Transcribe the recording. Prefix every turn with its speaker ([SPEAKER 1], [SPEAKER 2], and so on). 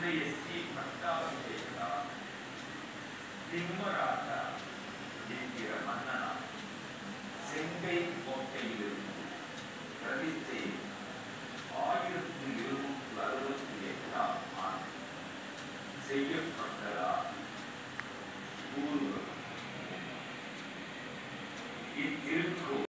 [SPEAKER 1] இந்த எஸ்டி பட்டாபிஷேகா திம்மராஜா என்கிற மன்னனா செங்கை கோட்டையிலிருந்து பிரதிஷ்டை ஆயிரத்தி இருநூற்றி அறுபத்தி எட்டாம் ஆண்டு செய்யப்பட்டதா கூறுவது இத்திருக்கோள்